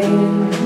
rain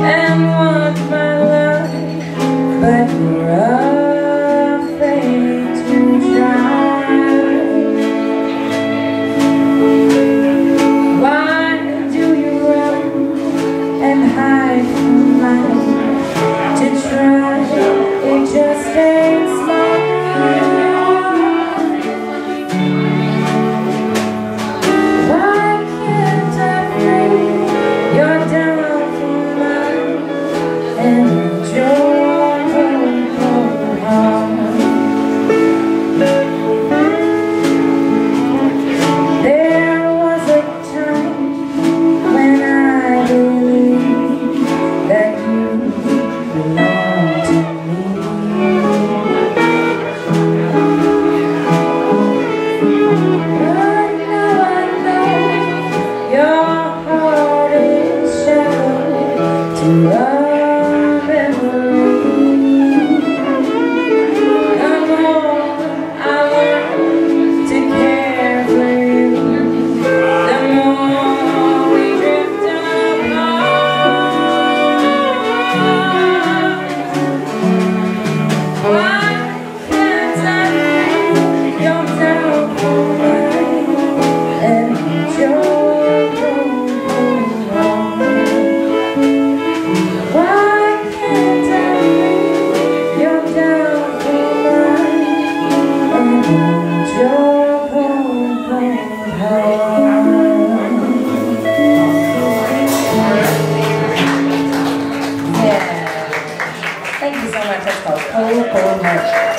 and worth my love, but your Thank you so much. That's.